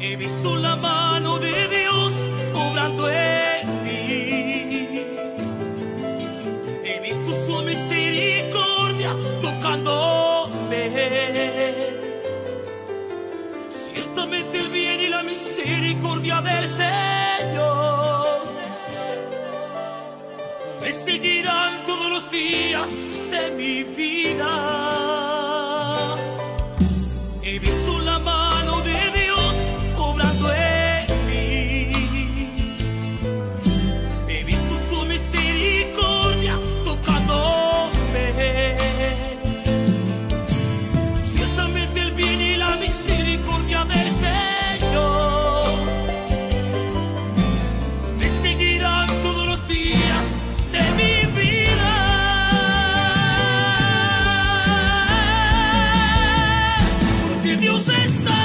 he visto la mano de Dios obrando en mí. He visto su misericordia tocándome. Ciertamente el bien y la misericordia del Señor me seguirán todos los días de mi vida. music stop.